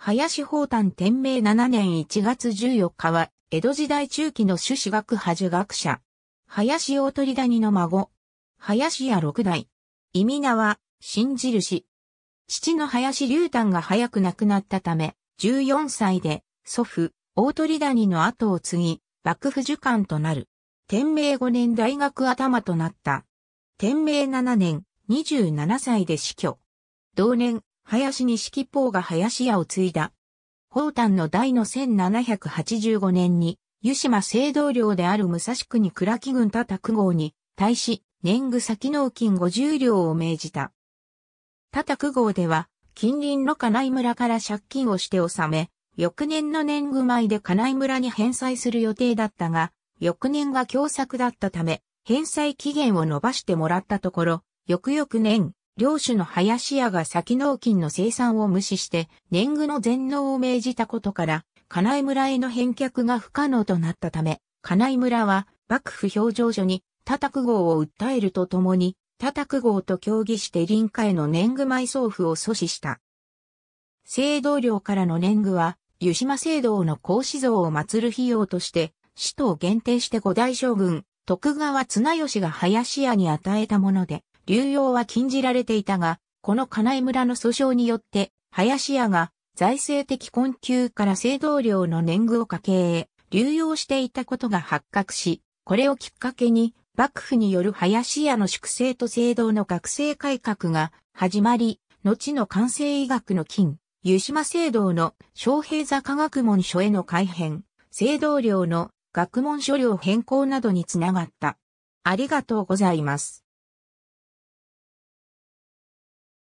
林宝丹天明7年1月14日は、江戸時代中期の朱子学派儒学者。林大鳥谷の孫。林家六代。意味名は、新印。父の林龍丹が早く亡くなったため、14歳で、祖父、大鳥谷の後を継ぎ、幕府主官となる。天明5年大学頭となった。天明7年、27歳で死去。同年、林錦ポーが林家を継いだ。宝丹の代の1785年に、湯島聖堂領である武蔵国倉木郡多く号に対し、年貢先納金50両を命じた。多く号では、近隣の金井村から借金をして納め、翌年の年貢米で金井村に返済する予定だったが、翌年が共作だったため、返済期限を延ばしてもらったところ、翌々年、領主の林家が先納金の生産を無視して、年貢の全納を命じたことから、金井村への返却が不可能となったため、金井村は幕府表情所に叩く号を訴えるとともに、叩く号と協議して臨家への年貢米送付を阻止した。聖堂領からの年貢は、湯島聖堂の孔子像を祀る費用として、使徒を限定して五代将軍、徳川綱吉が林家に与えたもので、流用は禁じられていたが、この金井村の訴訟によって、林家が財政的困窮から聖堂領の年貢を家計へ流用していたことが発覚し、これをきっかけに、幕府による林家の粛清と聖堂の学生改革が始まり、後の完成医学の金、湯島聖堂の昌平坂学問所への改変、聖堂領の学問所領変更などにつながった。ありがとうございます。